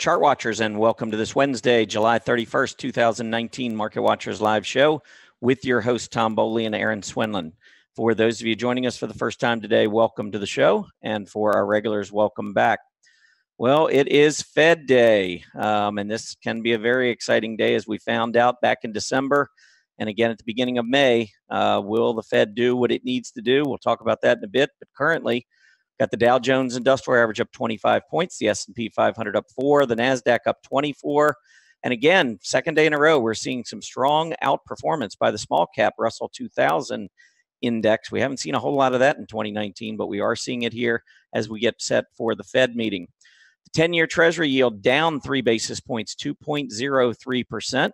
Chart watchers, and welcome to this Wednesday, July 31st, 2019 Market Watchers live show with your host, Tom Bowley and Erin Swenlin. For those of you joining us for the first time today, welcome to the show. And for our regulars, welcome back. Well, it is Fed Day, um, and this can be a very exciting day as we found out back in December. And again, at the beginning of May, uh, will the Fed do what it needs to do? We'll talk about that in a bit. But currently, Got the Dow Jones Industrial Average up 25 points, the S&P 500 up 4, the Nasdaq up 24. And again, second day in a row, we're seeing some strong outperformance by the small cap Russell 2000 index. We haven't seen a whole lot of that in 2019, but we are seeing it here as we get set for the Fed meeting. The 10 year Treasury yield down three basis points, 2.03%.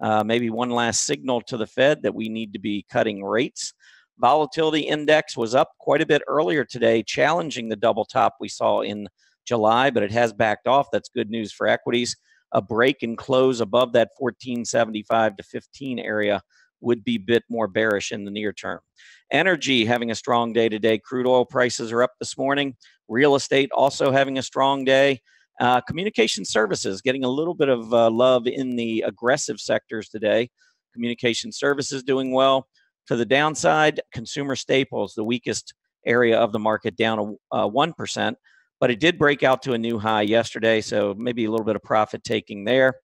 Uh, maybe one last signal to the Fed that we need to be cutting rates. Volatility index was up quite a bit earlier today, challenging the double top we saw in July, but it has backed off. That's good news for equities. A break and close above that 1475 to 15 area would be a bit more bearish in the near term. Energy having a strong day today. Crude oil prices are up this morning. Real estate also having a strong day. Uh, communication services getting a little bit of uh, love in the aggressive sectors today. Communication services doing well. To the downside, consumer staples, the weakest area of the market, down a, 1%, but it did break out to a new high yesterday, so maybe a little bit of profit taking there.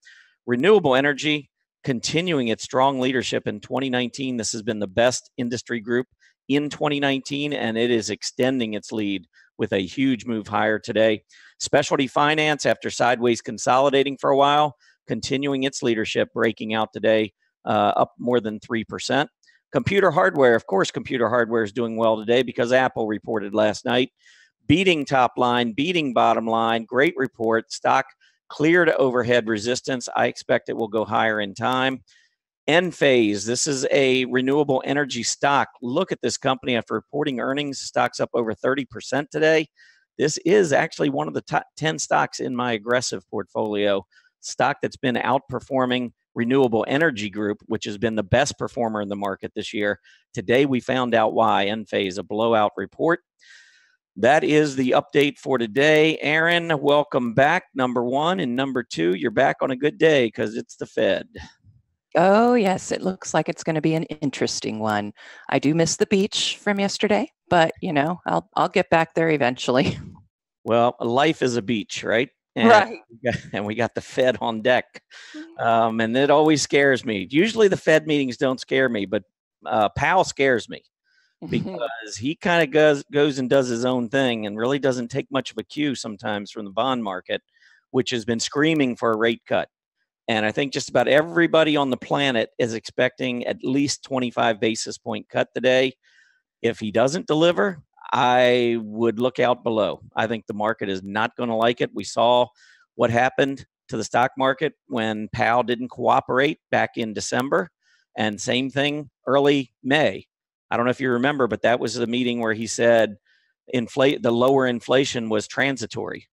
Renewable energy continuing its strong leadership in 2019. This has been the best industry group in 2019, and it is extending its lead with a huge move higher today. Specialty finance, after sideways consolidating for a while, continuing its leadership, breaking out today, uh, up more than 3%. Computer hardware, of course, computer hardware is doing well today because Apple reported last night, beating top line, beating bottom line. Great report. Stock cleared overhead resistance. I expect it will go higher in time. Enphase, this is a renewable energy stock. Look at this company after reporting earnings. Stock's up over 30% today. This is actually one of the top 10 stocks in my aggressive portfolio. Stock that's been outperforming renewable energy group, which has been the best performer in the market this year. Today, we found out why. Enphase, a blowout report. That is the update for today. Erin, welcome back. Number one. And number two, you're back on a good day because it's the Fed. Oh, yes. It looks like it's going to be an interesting one. I do miss the beach from yesterday, but you know, I'll I'll get back there eventually. Well, life is a beach, right? And right. We got, and we got the Fed on deck. Mm. Um, and it always scares me. Usually the Fed meetings don't scare me, but uh, Powell scares me because he kind of goes, goes and does his own thing and really doesn't take much of a cue sometimes from the bond market, which has been screaming for a rate cut. And I think just about everybody on the planet is expecting at least 25 basis point cut today. If he doesn't deliver, I would look out below. I think the market is not going to like it. We saw what happened to the stock market when Powell didn't cooperate back in December, and same thing early May. I don't know if you remember, but that was the meeting where he said inflate the lower inflation was transitory.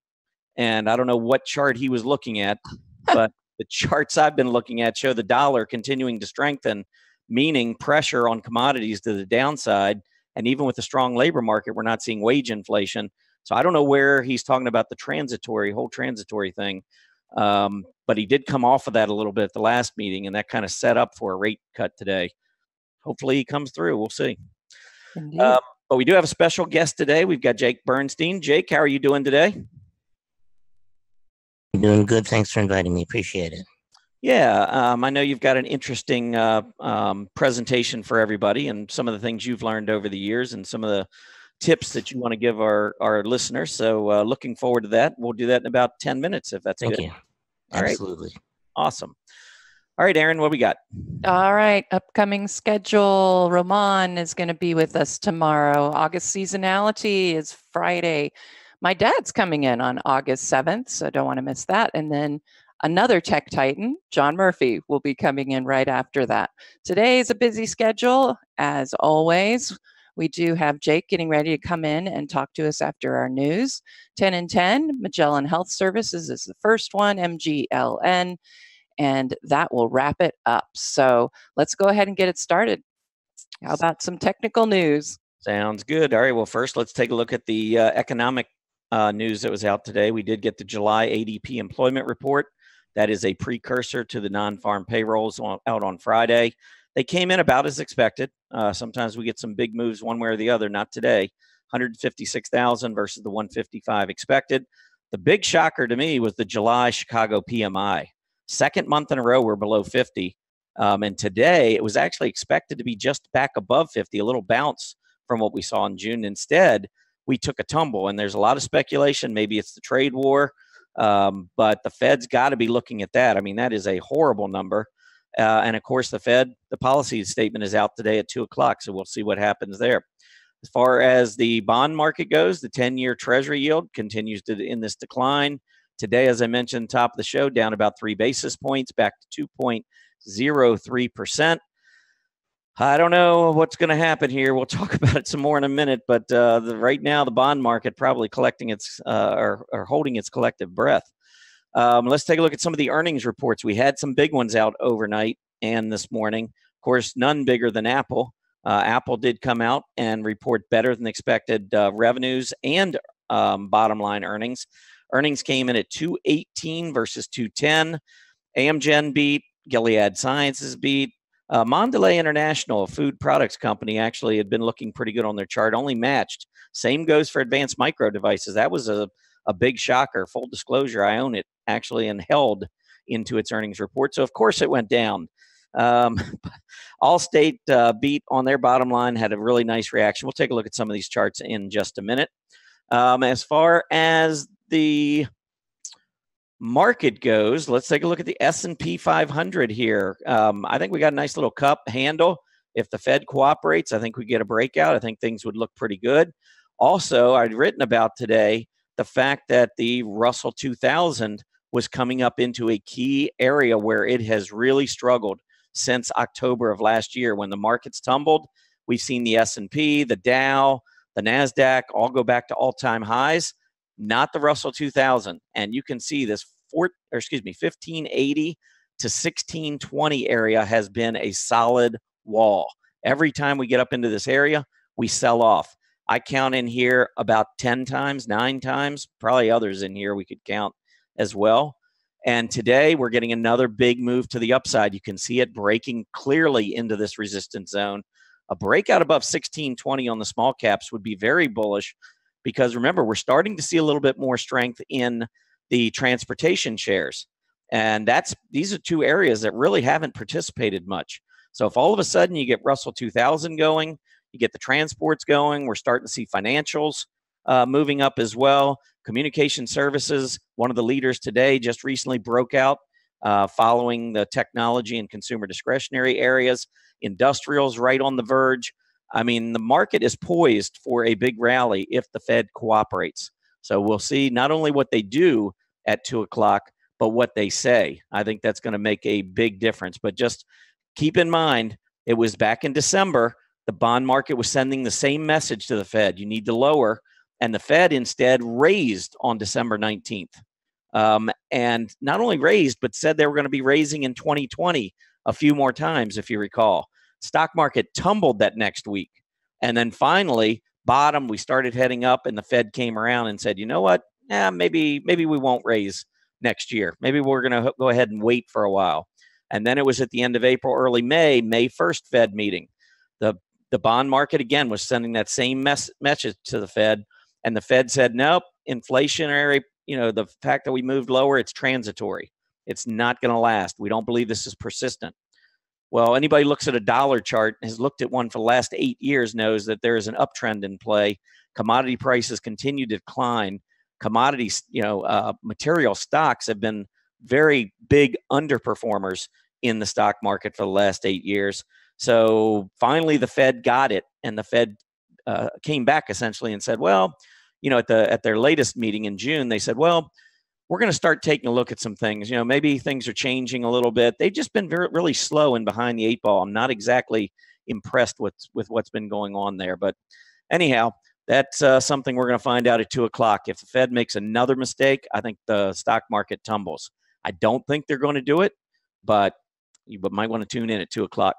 And I don't know what chart he was looking at, but the charts I've been looking at show the dollar continuing to strengthen, meaning pressure on commodities to the downside and even with the strong labor market, we're not seeing wage inflation. So I don't know where he's talking about the transitory, whole transitory thing. Um, but he did come off of that a little bit at the last meeting, and that kind of set up for a rate cut today. Hopefully he comes through. We'll see. Um, but we do have a special guest today. We've got Jake Bernstein. Jake, how are you doing today? Doing good. Thanks for inviting me. Appreciate it. Yeah, um, I know you've got an interesting uh, um, presentation for everybody and some of the things you've learned over the years and some of the tips that you want to give our, our listeners. So uh, looking forward to that. We'll do that in about 10 minutes if that's Thank good. you. Absolutely. Awesome. All right, Erin, what we got? All right, upcoming schedule. Roman is going to be with us tomorrow. August seasonality is Friday. My dad's coming in on August 7th, so don't want to miss that. And then Another tech titan, John Murphy, will be coming in right after that. Today is a busy schedule, as always. We do have Jake getting ready to come in and talk to us after our news. 10 and 10, Magellan Health Services is the first one, MGLN, and that will wrap it up. So let's go ahead and get it started. How about some technical news? Sounds good. All right. Well, first, let's take a look at the uh, economic uh, news that was out today. We did get the July ADP employment report. That is a precursor to the non farm payrolls on, out on Friday. They came in about as expected. Uh, sometimes we get some big moves one way or the other, not today. 156,000 versus the 155 expected. The big shocker to me was the July Chicago PMI. Second month in a row, we're below 50. Um, and today it was actually expected to be just back above 50, a little bounce from what we saw in June. Instead, we took a tumble, and there's a lot of speculation. Maybe it's the trade war, um, but the Fed's got to be looking at that. I mean, that is a horrible number. Uh, and of course, the Fed, the policy statement is out today at two o'clock, so we'll see what happens there. As far as the bond market goes, the 10 year Treasury yield continues to in this decline. Today, as I mentioned, top of the show, down about three basis points, back to 2.03%. I don't know what's going to happen here. We'll talk about it some more in a minute. But uh, the, right now, the bond market probably collecting its uh, or, or, holding its collective breath. Um, let's take a look at some of the earnings reports. We had some big ones out overnight and this morning. Of course, none bigger than Apple. Uh, Apple did come out and report better than expected uh, revenues and um, bottom line earnings. Earnings came in at 218 versus 210. Amgen beat, Gilead Sciences beat, uh, Mondelez International, a food products company, actually had been looking pretty good on their chart, only matched. Same goes for Advanced Micro Devices. That was a, a big shocker. Full disclosure, I own it actually and held into its earnings report. So, of course, it went down. Um, Allstate uh, beat on their bottom line, had a really nice reaction. We'll take a look at some of these charts in just a minute. Um, as far as the market goes, let's take a look at the S&P 500 here. Um, I think we got a nice little cup handle. If the Fed cooperates, I think we get a breakout. I think things would look pretty good. Also, I'd written about today the fact that the Russell 2000 was coming up into a key area where it has really struggled since October of last year when the markets tumbled. We've seen the S&P, the Dow, the Nasdaq all go back to all-time highs not the Russell 2000. And you can see this four, or excuse me, 1580 to 1620 area has been a solid wall. Every time we get up into this area, we sell off. I count in here about 10 times, nine times, probably others in here we could count as well. And today we're getting another big move to the upside. You can see it breaking clearly into this resistance zone. A breakout above 1620 on the small caps would be very bullish because remember, we're starting to see a little bit more strength in the transportation shares. And that's these are two areas that really haven't participated much. So if all of a sudden you get Russell 2000 going, you get the transports going, we're starting to see financials uh, moving up as well. Communication services, one of the leaders today, just recently broke out uh, following the technology and consumer discretionary areas. Industrials right on the verge. I mean, the market is poised for a big rally if the Fed cooperates. So we'll see not only what they do at two o'clock, but what they say. I think that's going to make a big difference. But just keep in mind, it was back in December. The bond market was sending the same message to the Fed you need to lower. And the Fed instead raised on December 19th. Um, and not only raised, but said they were going to be raising in 2020 a few more times, if you recall. Stock market tumbled that next week. And then finally, bottom, we started heading up, and the Fed came around and said, you know what? Yeah, maybe maybe we won't raise next year. Maybe we're going to go ahead and wait for a while. And then it was at the end of April, early May, May 1st Fed meeting. The the bond market again was sending that same mess, message to the Fed, and the Fed said, nope, inflationary. You know, the fact that we moved lower, it's transitory. It's not going to last. We don't believe this is persistent. Well, anybody looks at a dollar chart, has looked at one for the last eight years, knows that there is an uptrend in play. Commodity prices continue to decline. Commodities, you know, uh, material stocks have been very big underperformers in the stock market for the last eight years. So finally, the Fed got it, and the Fed uh, came back essentially and said, "Well, you know, at the at their latest meeting in June, they said, well." We're going to start taking a look at some things. You know, maybe things are changing a little bit. They've just been very, really slow and behind the eight ball. I'm not exactly impressed with with what's been going on there. But anyhow, that's uh, something we're going to find out at two o'clock. If the Fed makes another mistake, I think the stock market tumbles. I don't think they're going to do it, but you might want to tune in at two o'clock.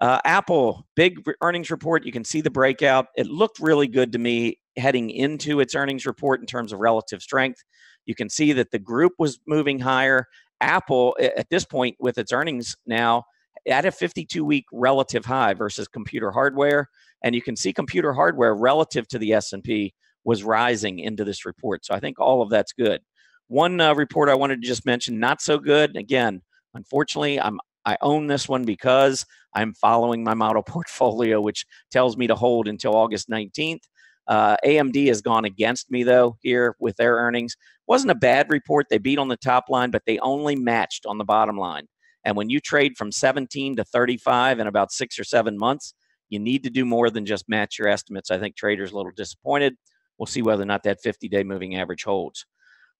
Uh, Apple, big earnings report. You can see the breakout. It looked really good to me heading into its earnings report in terms of relative strength. You can see that the group was moving higher. Apple, at this point, with its earnings now, at a 52 week relative high versus computer hardware. And you can see computer hardware relative to the s&p was rising into this report. So i think all of that's good. One uh, report i wanted to just mention not so good. Again unfortunately i'm i own this one because i'm following my model portfolio which tells me to hold until august 19th uh, amd has gone against me though here with their earnings wasn't a bad report they beat on the top line but they only matched on the bottom line and when you trade from 17 to 35 in about six or seven months, you need to do more than just match your estimates. I think traders a little disappointed. We'll see whether or not that 50 day moving average holds.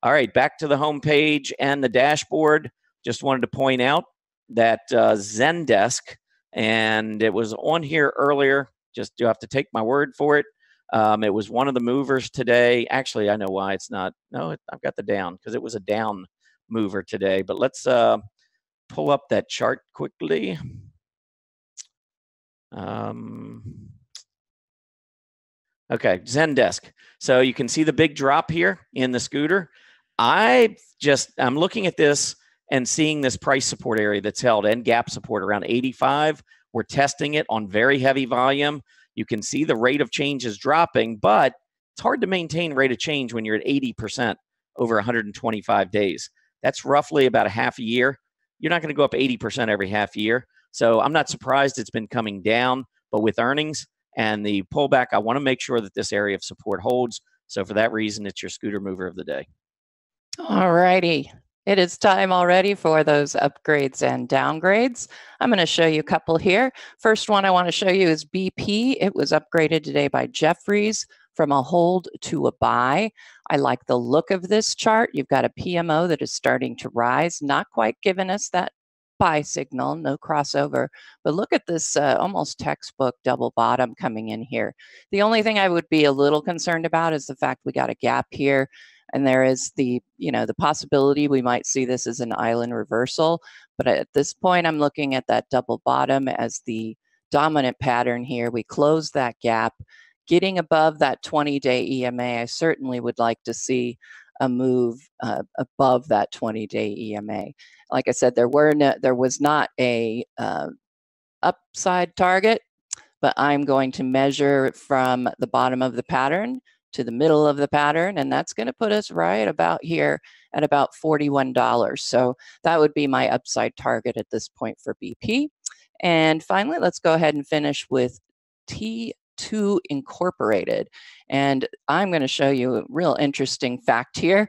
All right, back to the home page and the dashboard. Just wanted to point out that uh, Zendesk, and it was on here earlier. Just you have to take my word for it. Um, it was one of the movers today. Actually, I know why it's not. No, it, I've got the down because it was a down mover today. But let's uh, pull up that chart quickly. Um, okay, Zendesk. So you can see the big drop here in the scooter. I just, I'm looking at this and seeing this price support area that's held and gap support around 85. We're testing it on very heavy volume. You can see the rate of change is dropping, but it's hard to maintain rate of change when you're at 80% over 125 days. That's roughly about a half a year you're not going to go up 80% every half year. So I'm not surprised it's been coming down, but with earnings and the pullback, I want to make sure that this area of support holds. So for that reason, it's your scooter mover of the day. All righty. It is time already for those upgrades and downgrades. I'm going to show you a couple here. First one I want to show you is BP. It was upgraded today by Jefferies from a hold to a buy. I like the look of this chart. You've got a PMO that is starting to rise, not quite giving us that buy signal, no crossover. But look at this uh, almost textbook double bottom coming in here. The only thing I would be a little concerned about is the fact we got a gap here and there is the you know the possibility we might see this as an island reversal but at this point i'm looking at that double bottom as the dominant pattern here we close that gap getting above that 20 day EMA, I certainly would like to see a move uh, above that 20 day EMA. Like I said, there were no, there was not a uh, upside target, but I'm going to measure from the bottom of the pattern to the middle of the pattern, and that's going to put us right about here at about $41. So that would be my upside target at this point for BP. And finally, let's go ahead and finish with T 2 Incorporated. And I'm going to show you a real interesting fact here.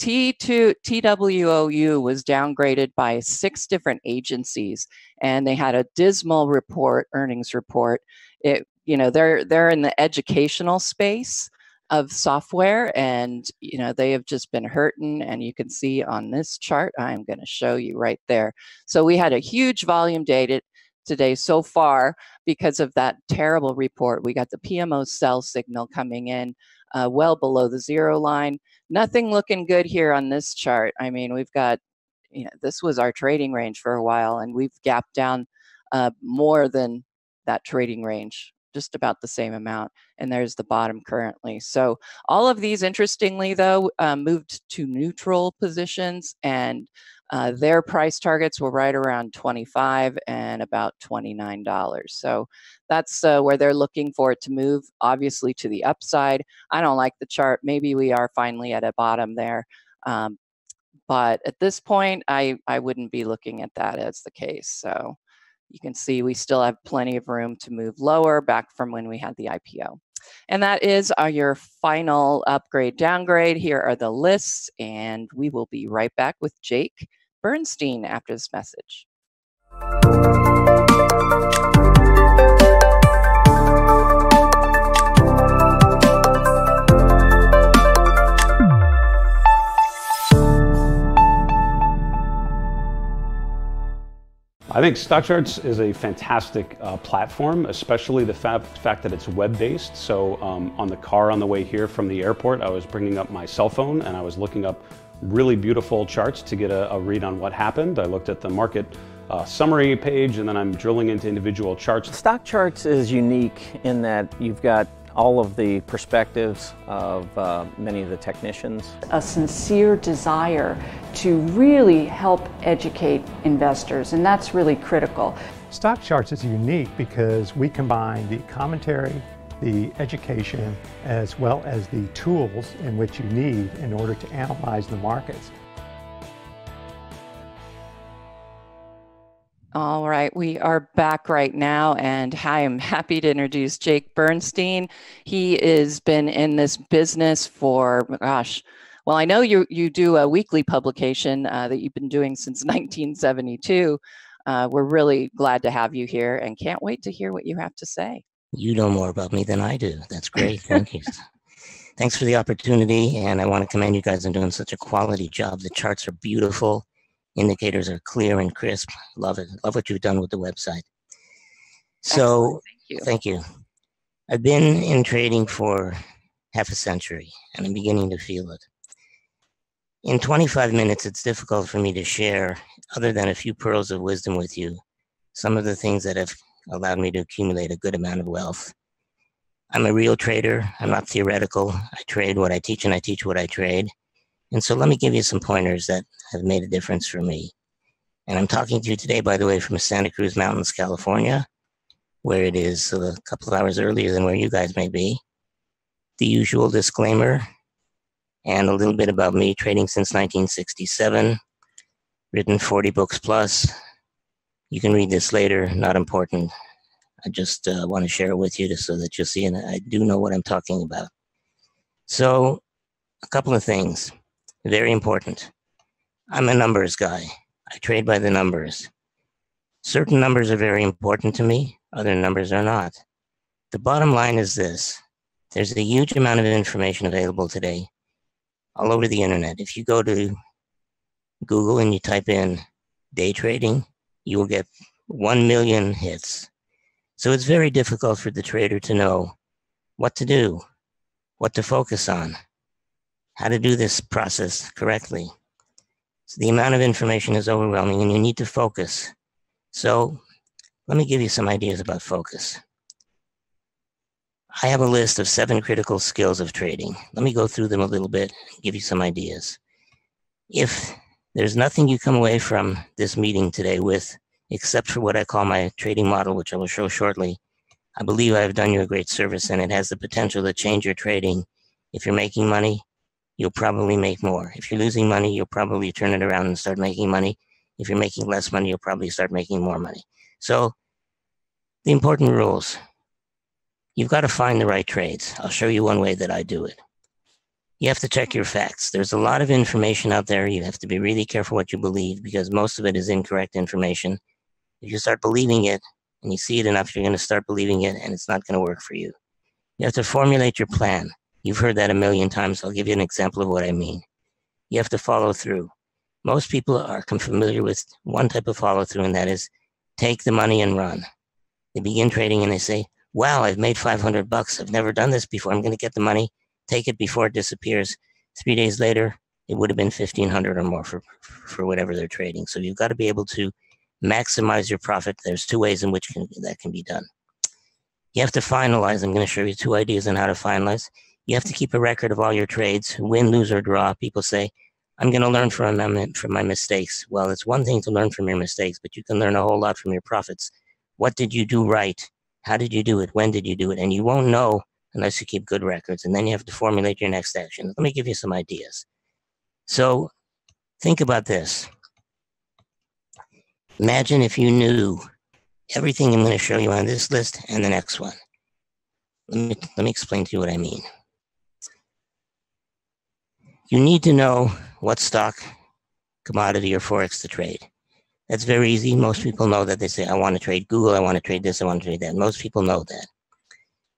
T2 TWOU was downgraded by six different agencies and they had a dismal report, earnings report. It, you know, they're they're in the educational space of software and you know they have just been hurting and you can see on this chart i'm going to show you right there so we had a huge volume data today so far because of that terrible report. We got the PMO sell signal coming in uh, well below the zero line. Nothing looking good here on this chart. I mean, we've got, you know, this was our trading range for a while and we've gapped down uh, more than that trading range just about the same amount. And there's the bottom currently. So all of these, interestingly, though, um, moved to neutral positions and uh, their price targets were right around 25 and about $29. So that's uh, where they're looking for it to move, obviously to the upside. I don't like the chart. Maybe we are finally at a bottom there. Um, but at this point, I, I wouldn't be looking at that as the case. So you can see we still have plenty of room to move lower back from when we had the IPO. And that is our, your final upgrade downgrade. Here are the lists, and we will be right back with Jake Bernstein after this message. I think StockCharts is a fantastic uh, platform, especially the fa fact that it's web-based. So um, on the car on the way here from the airport, I was bringing up my cell phone and I was looking up really beautiful charts to get a, a read on what happened. I looked at the market uh, summary page and then I'm drilling into individual charts. StockCharts is unique in that you've got all of the perspectives of uh, many of the technicians. A sincere desire to really help educate investors, and that's really critical. Stock Charts is unique because we combine the commentary, the education, as well as the tools in which you need in order to analyze the markets. All right, we are back right now, and I am happy to introduce Jake Bernstein. He has been in this business for, gosh, well, I know you you do a weekly publication uh, that you've been doing since 1972. Uh, we're really glad to have you here, and can't wait to hear what you have to say. You know more about me than I do. That's great. Thank you. Thanks for the opportunity, and I want to commend you guys on doing such a quality job. The charts are beautiful indicators are clear and crisp. Love it. Love what you've done with the website. So thank you. thank you. I've been in trading for half a century and I'm beginning to feel it. In 25 minutes, it's difficult for me to share, other than a few pearls of wisdom with you, some of the things that have allowed me to accumulate a good amount of wealth. I'm a real trader. I'm not theoretical. I trade what I teach and I teach what I trade. And so let me give you some pointers that have made a difference for me. And I'm talking to you today, by the way, from Santa Cruz Mountains, California, where it is a couple of hours earlier than where you guys may be. The usual disclaimer and a little bit about me trading since 1967, written 40 books plus. You can read this later, not important. I just uh, want to share it with you just so that you'll see, and I do know what I'm talking about. So, a couple of things. Very important. I'm a numbers guy. I trade by the numbers. Certain numbers are very important to me, other numbers are not. The bottom line is this there's a huge amount of information available today all over the internet. If you go to Google and you type in day trading, you will get 1 million hits. So it's very difficult for the trader to know what to do, what to focus on how to do this process correctly. So the amount of information is overwhelming and you need to focus. So let me give you some ideas about focus. I have a list of seven critical skills of trading. Let me go through them a little bit give you some ideas. If there's nothing you come away from this meeting today with, except for what I call my trading model, which I will show shortly, I believe I have done you a great service and it has the potential to change your trading. If you're making money, you'll probably make more. If you're losing money, you'll probably turn it around and start making money. If you're making less money, you'll probably start making more money. So, the important rules you've got to find the right trades. I'll show you one way that I do it. You have to check your facts. There's a lot of information out there. You have to be really careful what you believe because most of it is incorrect information. If you start believing it and you see it enough, you're going to start believing it and it's not going to work for you. You have to formulate your plan. You've heard that a million times. I'll give you an example of what I mean. You have to follow through. Most people are familiar with one type of follow through, and that is take the money and run. They begin trading and they say, Wow, I've made 500 bucks. I've never done this before. I'm going to get the money, take it before it disappears. Three days later, it would have been 1500 or more for, for whatever they're trading. So you've got to be able to maximize your profit. There's two ways in which can, that can be done. You have to finalize. I'm going to show you two ideas on how to finalize. You have to keep a record of all your trades, win, lose, or draw. People say, I'm going to learn from my, from my mistakes. Well, it's one thing to learn from your mistakes, but you can learn a whole lot from your profits. What did you do right? How did you do it? When did you do it? And you won't know unless you keep good records. And then you have to formulate your next action. Let me give you some ideas. So think about this. Imagine if you knew everything I'm going to show you on this list and the next one. Let me, let me explain to you what I mean. You need to know what stock, commodity, or Forex to trade. That's very easy. Most people know that. They say, I want to trade Google, I want to trade this, I want to trade that. Most people know that.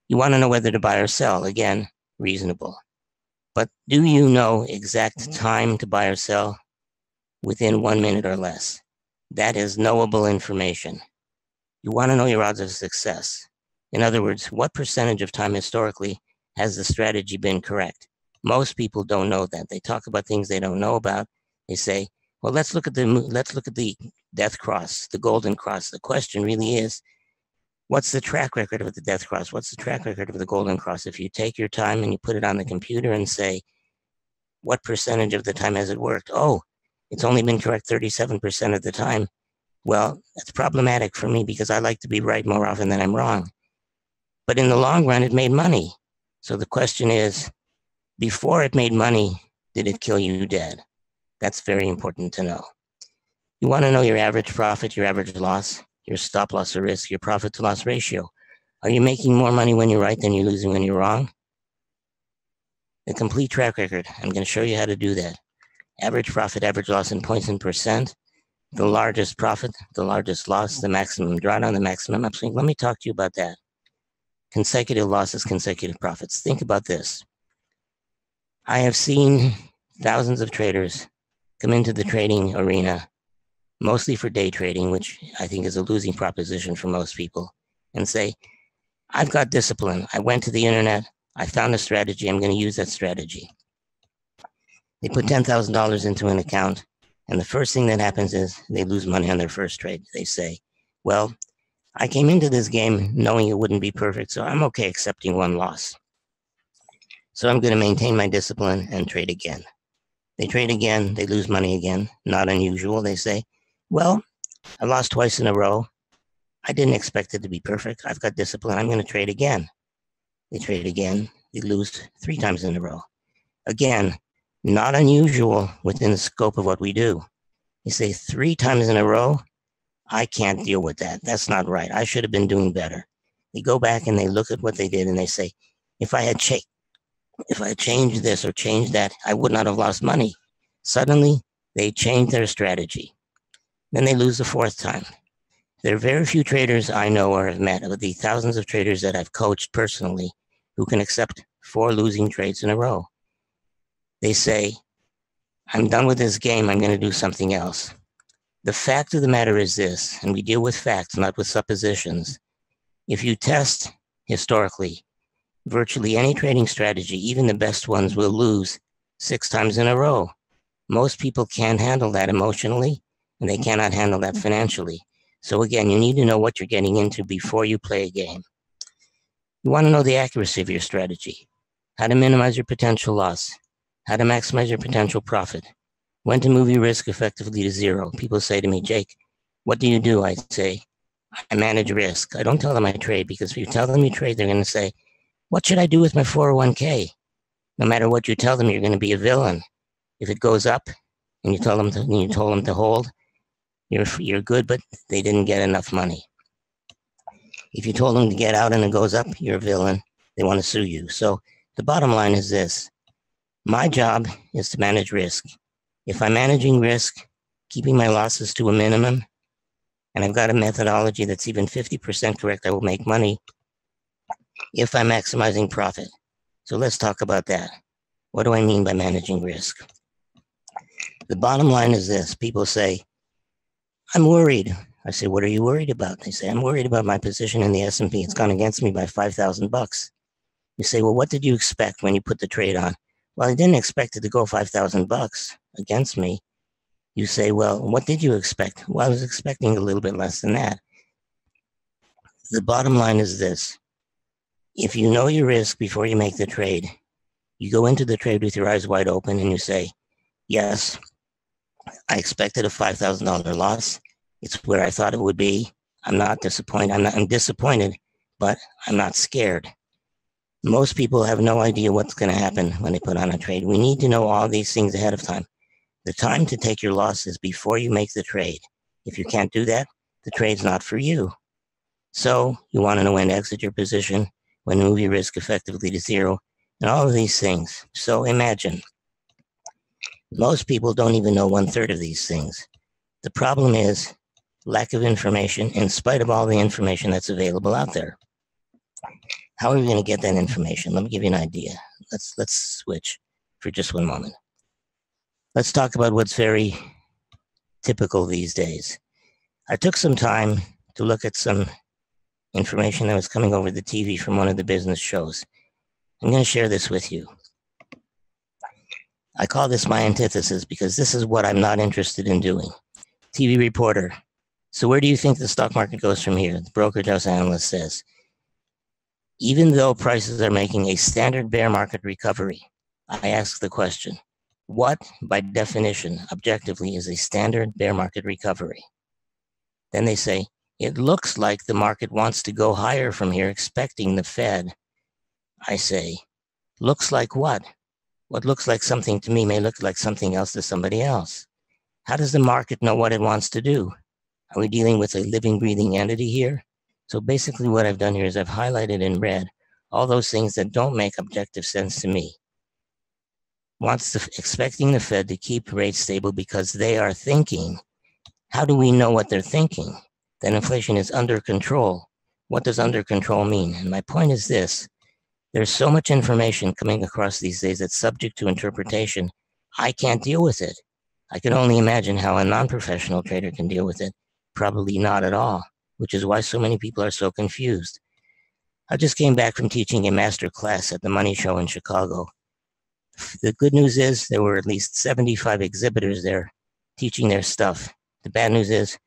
You want to know whether to buy or sell. Again, reasonable. But do you know exact mm-hmm. time to buy or sell within one minute or less? That is knowable information. You want to know your odds of success. In other words, what percentage of time historically has the strategy been correct? Most people don't know that. They talk about things they don't know about. They say, well, let's look at the let's look at the death cross, the golden cross. The question really is, What's the track record of the death cross? What's the track record of the golden cross? If you take your time and you put it on the computer and say, what percentage of the time has it worked? Oh, it's only been correct 37% of the time. Well, that's problematic for me because I like to be right more often than I'm wrong. But in the long run, it made money. So the question is, before it made money, did it kill you dead? That's very important to know. You want to know your average profit, your average loss, your stop loss or risk, your profit to loss ratio. Are you making more money when you're right than you're losing when you're wrong? The complete track record. I'm going to show you how to do that. Average profit, average loss in points and percent, the largest profit, the largest loss, the maximum drawdown, the maximum upswing. Let me talk to you about that. Consecutive losses, consecutive profits. Think about this. I have seen thousands of traders come into the trading arena, mostly for day trading, which I think is a losing proposition for most people, and say, I've got discipline. I went to the internet. I found a strategy. I'm going to use that strategy. They put $10,000 into an account, and the first thing that happens is they lose money on their first trade. They say, Well, I came into this game knowing it wouldn't be perfect, so I'm okay accepting one loss. So I'm going to maintain my discipline and trade again. They trade again, they lose money again. Not unusual. They say, Well, I lost twice in a row. I didn't expect it to be perfect. I've got discipline. I'm going to trade again. They trade again. They lose three times in a row. Again, not unusual within the scope of what we do. You say three times in a row, I can't deal with that. That's not right. I should have been doing better. They go back and they look at what they did and they say, if I had cha- if I changed this or changed that, I would not have lost money. Suddenly, they change their strategy. Then they lose the fourth time. There are very few traders I know or have met of the thousands of traders that I've coached personally who can accept four losing trades in a row. They say, I'm done with this game, I'm going to do something else. The fact of the matter is this, and we deal with facts, not with suppositions. If you test historically, virtually any trading strategy, even the best ones, will lose six times in a row. Most people can't handle that emotionally, and they cannot handle that financially. So again, you need to know what you're getting into before you play a game. You want to know the accuracy of your strategy, how to minimize your potential loss, how to maximize your potential profit, when to move your risk effectively to zero. People say to me, Jake, what do you do? I say, I manage risk. I don't tell them I trade because if you tell them you trade, they're going to say, what should I do with my 401k? No matter what you tell them, you're going to be a villain. If it goes up and you tell them to, you told them to hold, you're, you're good, but they didn't get enough money. If you told them to get out and it goes up, you're a villain. They want to sue you. So the bottom line is this. My job is to manage risk. If I'm managing risk, keeping my losses to a minimum, and I've got a methodology that's even 50% correct, I will make money if I'm maximizing profit. So let's talk about that. What do I mean by managing risk? The bottom line is this. People say, I'm worried. I say, what are you worried about? They say, I'm worried about my position in the S&P. It's gone against me by 5,000 bucks. You say, well, what did you expect when you put the trade on? Well, I didn't expect it to go 5,000 bucks against me. You say, well, what did you expect? Well, I was expecting a little bit less than that. The bottom line is this. If you know your risk before you make the trade, you go into the trade with your eyes wide open and you say, yes, I expected a $5,000 loss. It's where I thought it would be. I'm not disappointed. I'm, not, I'm disappointed, but I'm not scared. Most people have no idea what's going to happen when they put on a trade. We need to know all these things ahead of time. The time to take your losses before you make the trade. If you can't do that, the trade's not for you. So you want to know when to exit your position, when your risk effectively to zero, and all of these things. So imagine most people don't even know one third of these things. The problem is lack of information in spite of all the information that's available out there. How are we going to get that information? Let me give you an idea. Let's let's switch for just one moment. Let's talk about what's very typical these days. I took some time to look at some information that was coming over the TV from one of the business shows. I'm going to share this with you. I call this my antithesis because this is what I'm not interested in doing. TV reporter, So where do you think the stock market goes from here? The brokerage house analyst says, even though prices are making a standard bear market recovery, I ask the question, what, by definition, objectively, is a standard bear market recovery? Then they say, it looks like the market wants to go higher from here, expecting the Fed. I say, looks like what? What looks like something to me may look like something else to somebody else. How does the market know what it wants to do? Are we dealing with a living, breathing entity here? So basically, what I've done here is I've highlighted in red all those things that don't make objective sense to me wants to, expecting the Fed to keep rates stable because they are thinking. How do we know what they're thinking? That inflation is under control. What does under control mean? And my point is this there's so much information coming across these days that's subject to interpretation. I can't deal with it. I can only imagine how a non professional trader can deal with it. Probably not at all, which is why so many people are so confused. I just came back from teaching a master class at the Money Show in Chicago the good news is there were at least 75 exhibitors there teaching their stuff. The bad news is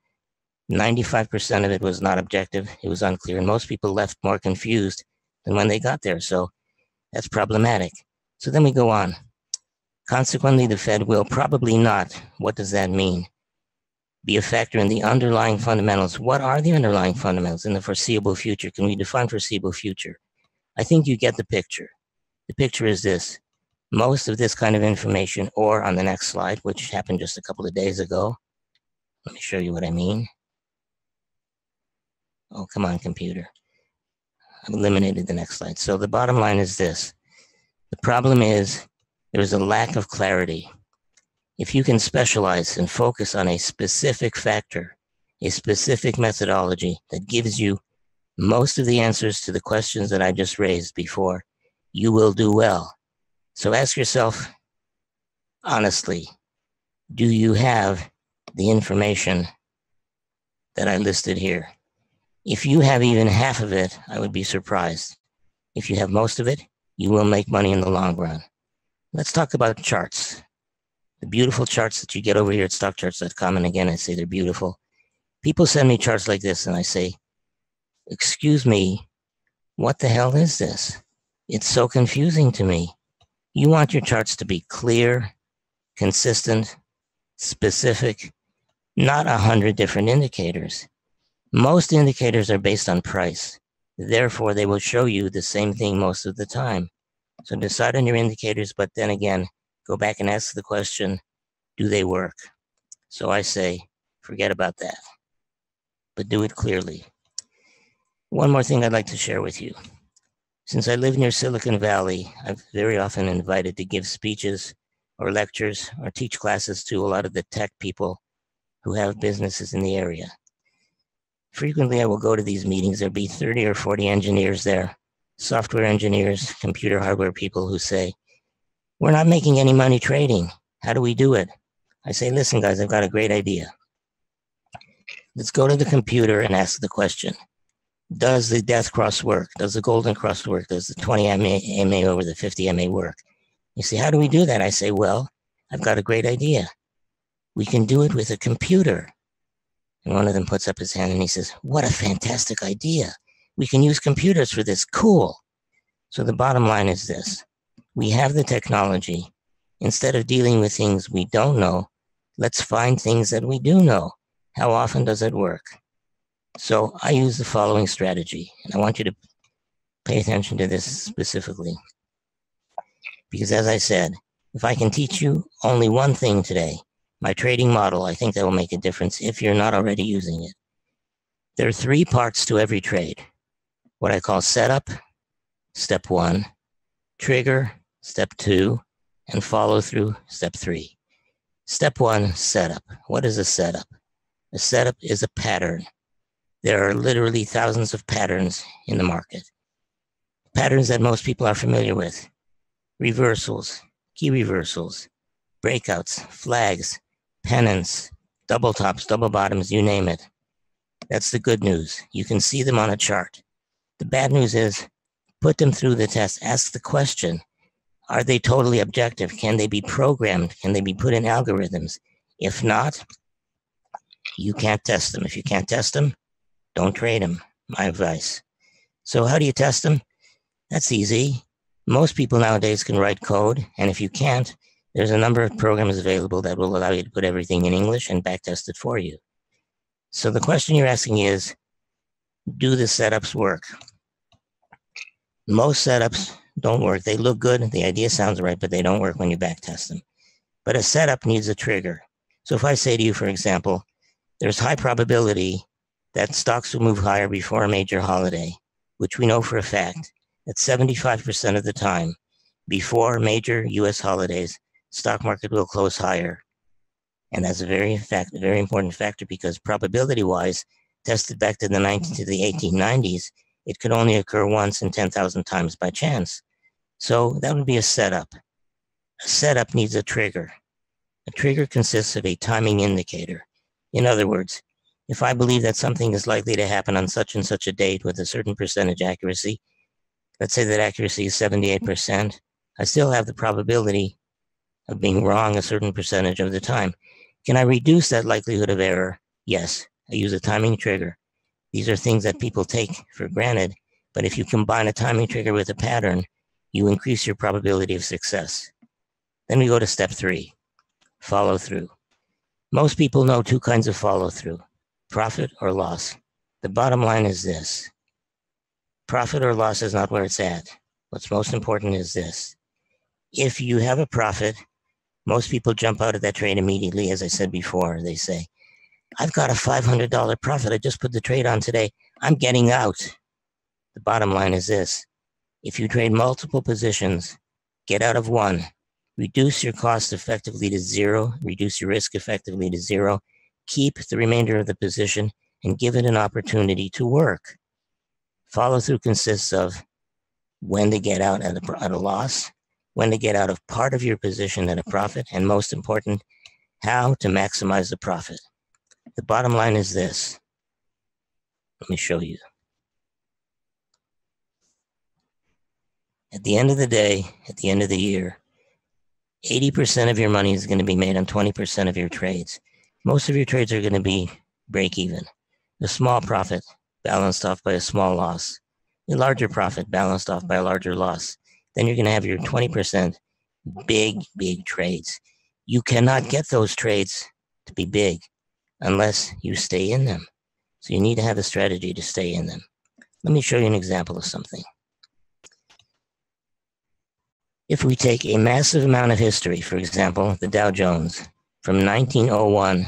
95% of it was not objective. It was unclear. And most people left more confused than when they got there. So that's problematic. So then we go on. Consequently, the Fed will probably not. What does that mean? Be a factor in the underlying fundamentals. What are the underlying fundamentals in the foreseeable future? Can we define foreseeable future? I think you get the picture. The picture is this most of this kind of information, or on the next slide, which happened just a couple of days ago. Let me show you what I mean. Oh, come on, computer. I've eliminated the next slide. So the bottom line is this. The problem is there's a lack of clarity. If you can specialize and focus on a specific factor, a specific methodology that gives you most of the answers to the questions that I just raised before, you will do well. So ask yourself honestly do you have the information that I listed here? If you have even half of it, I would be surprised. If you have most of it, you will make money in the long run. Let's talk about charts. The beautiful charts that you get over here at stockcharts.com. And again, I say they're beautiful. People send me charts like this, and I say, Excuse me, what the hell is this? It's so confusing to me. You want your charts to be clear, consistent, specific, not a hundred different indicators. Most indicators are based on price. Therefore, they will show you the same thing most of the time. So decide on your indicators, but then again, go back and ask the question, do they work? So I say, forget about that, but do it clearly. One more thing I'd like to share with you. Since I live near Silicon Valley, I'm very often invited to give speeches or lectures or teach classes to a lot of the tech people who have businesses in the area. Frequently, I will go to these meetings. There'll be 30 or 40 engineers there, software engineers, computer hardware people who say, We're not making any money trading. How do we do it? I say, Listen, guys, I've got a great idea. Let's go to the computer and ask the question does the death cross work? Does the golden cross work? Does the 20 MA, MA over the 50 MA work? You say, how do we do that? I say, well, I've got a great idea. We can do it with a computer. And one of them puts up his hand and he says, what a fantastic idea. We can use computers for this. Cool. So the bottom line is this. We have the technology. Instead of dealing with things we don't know, let's find things that we do know. How often does it work? So I use the following strategy, and I want you to pay attention to this specifically. Because as I said, if I can teach you only one thing today, my trading model, I think that will make a difference if you're not already using it. There are three parts to every trade. What I call setup, step one, trigger, step two, and follow through, step three. Step one, setup. What is a setup? A setup is a pattern. There are literally thousands of patterns in the market. Patterns that most people are familiar with. Reversals, key reversals, breakouts, flags, pennants, double tops, double bottoms, you name it. That's the good news. You can see them on a chart. The bad news is put them through the test. Ask the question Are they totally objective? Can they be programmed? Can they be put in algorithms? If not, You can't test them. If you can't test them, don't trade them. My advice. So, how do you test them? That's easy. Most people nowadays can write code, and if you can't, there's a number of programs available that will allow you to put everything in English and backtest it for you. So, the question you're asking is Do the setups work? Most setups don't work. They look good, the idea sounds right, but they don't work when you backtest them. But a setup needs a trigger. So, if I say to you, for example, there's high probability that stocks will move higher before a major holiday, which we know for a fact that 75% of the time before major US holidays, stock market will close higher. And that's a very fact, very important factor because probability wise, tested back to the 19 to the 1890s, it could only occur once in 10,000 times by chance. So that would be a setup. A setup needs a trigger. A trigger consists of a timing indicator. In other words, if I believe that something is likely to happen on such and such a date with a certain percentage accuracy, let's say that accuracy is 78%, I still have the probability of being wrong a certain percentage of the time. Can I reduce that likelihood of error? Yes, I use a timing trigger. These are things that people take for granted, but if you combine a timing trigger with a pattern, you increase your probability of success. Then we go to step three, follow through. Most people know two kinds of follow through profit or loss. The bottom line is this profit or loss is not where it's at. What's most important is this if you have a profit, most people jump out of that trade immediately. As I said before, they say, I've got a $500 profit. I just put the trade on today. I'm getting out. The bottom line is this if you trade multiple positions, get out of one, reduce your cost effectively to zero, reduce your risk effectively to zero, keep the remainder of the position and give it an opportunity to work. Follow through consists of when to get out at a, at a loss, when to get out of part of your position at a profit, and most important, how to maximize the profit. The bottom line is this. Let me show you. At the end of the day, at the end of the year, 80% of your money is going to be made on 20% of your trades most of your trades are going to be break even. A small profit balanced off by a small loss, a larger profit balanced off by a larger loss. Then you're going to have your 20% big, big trades. You cannot get those trades to be big unless you stay in them. So you need to have a strategy to stay in them. Let me show you an example of something. If we take a massive amount of history, for example, the Dow Jones, from 1901,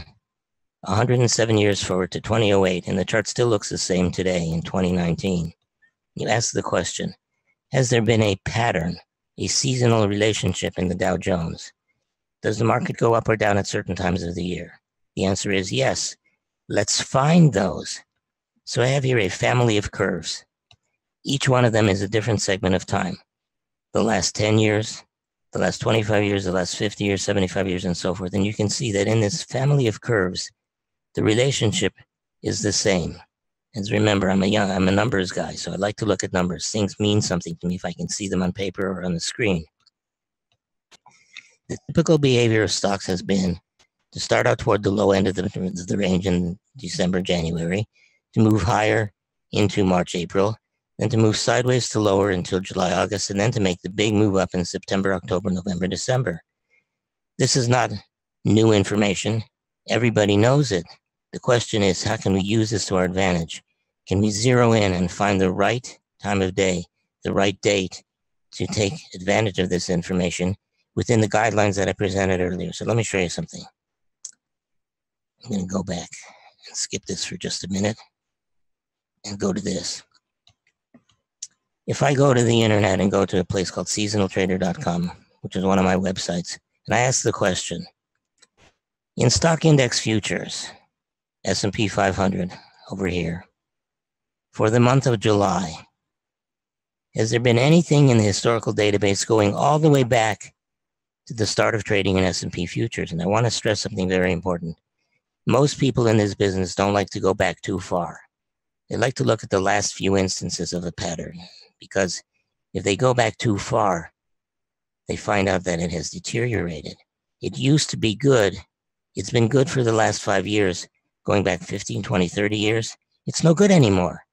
107 years forward to 2008, and the chart still looks the same today in 2019. You ask the question Has there been a pattern, a seasonal relationship in the Dow Jones? Does the market go up or down at certain times of the year? The answer is yes. Let's find those. So I have here a family of curves. Each one of them is a different segment of time. The last 10 years, the last 25 years, the last 50 years, 75 years, and so forth. And you can see that in this family of curves, the relationship is the same. As remember, I'm a young, I'm a numbers guy, so I like to look at numbers. Things mean something to me if I can see them on paper or on the screen. The typical behavior of stocks has been to start out toward the low end of the, the range in December, January, to move higher into March, April, then to move sideways to lower until July, August, and then to make the big move up in September, October, November, December. This is not new information. Everybody knows it. The question is, how can we use this to our advantage? Can we zero in and find the right time of day, the right date to take advantage of this information within the guidelines that I presented earlier? So let me show you something. I'm going to go back and skip this for just a minute and go to this if I go to the internet and go to a place called seasonaltrader.com, which is one of my websites, and I ask the question, in stock index futures, S&P 500 over here, for the month of July, has there been anything in the historical database going all the way back to the start of trading in S&P futures? And I want to stress something very important. Most people in this business don't like to go back too far. They like to look at the last few instances of a pattern because if they go back too far, they find out that it has deteriorated. It used to be good. It's been good for the last five years, going back 15, 20, 30 years, it's no good anymore.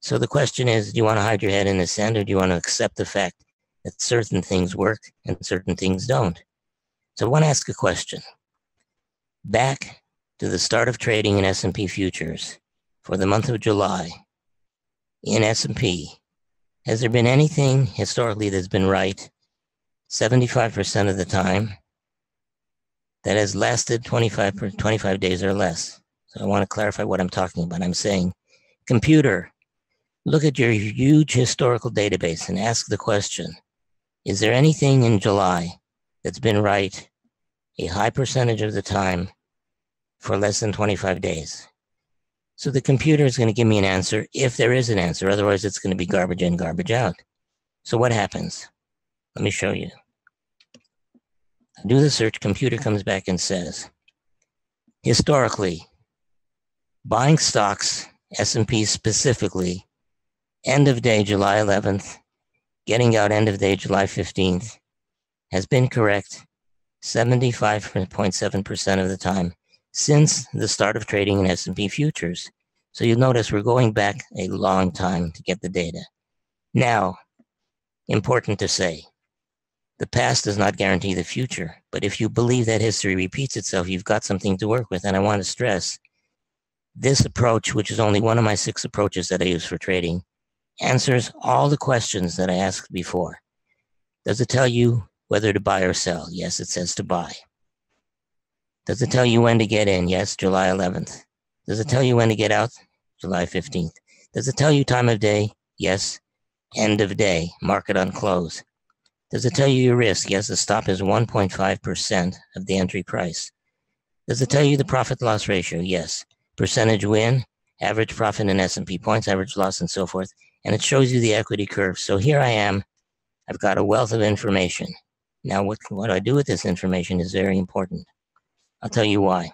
So the question is, do you want to hide your head in the sand or do you want to accept the fact that certain things work and certain things don't? So I want to ask a question. Back to the start of trading in S&P futures for the month of July in S&P, has there been anything historically that's been right 75% of the time that has lasted 25, 25 days or less? I want to clarify what I'm talking about. I'm saying, computer, look at your huge historical database and ask the question, is there anything in July that's been right a high percentage of the time for less than 25 days? So the computer is going to give me an answer if there is an answer. Otherwise, it's going to be garbage in, garbage out. So what happens? Let me show you. I do the search, computer comes back and says, historically, buying stocks, S&P specifically, end of day July 11th, getting out end of day July 15th, has been correct 75.7% of the time since the start of trading in S&P futures. So you'll notice we're going back a long time to get the data. Now, important to say, the past does not guarantee the future, but if you believe that history repeats itself, you've got something to work with. And I want to stress this approach, which is only one of my six approaches that I use for trading, answers all the questions that I asked before. Does it tell you whether to buy or sell? Yes, it says to buy. Does it tell you when to get in? Yes, July 11th. Does it tell you when to get out? July 15th. Does it tell you time of day? Yes. End of day, market on close. Does it tell you your risk? Yes, the stop is 1.5% of the entry price. Does it tell you the profit loss ratio? Yes percentage win, average profit in S&P points, average loss, and so forth. And it shows you the equity curve. So here I am. I've got a wealth of information. Now, what, what I do with this information is very important. I'll tell you why.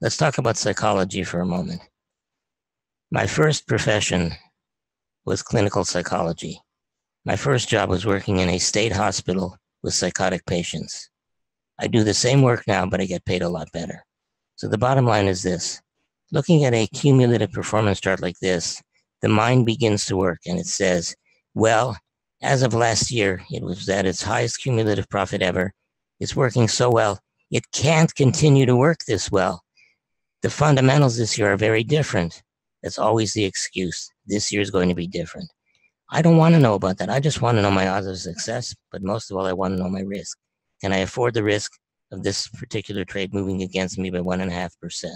Let's talk about psychology for a moment. My first profession was clinical psychology. My first job was working in a state hospital with psychotic patients. I do the same work now, but I get paid a lot better. So the bottom line is this looking at a cumulative performance chart like this, the mind begins to work and it says, well, as of last year, it was at its highest cumulative profit ever. It's working so well, it can't continue to work this well. The fundamentals this year are very different. That's always the excuse. This year is going to be different. I don't want to know about that. I just want to know my odds of success, but most of all, I want to know my risk. Can I afford the risk of this particular trade moving against me by 1.5%?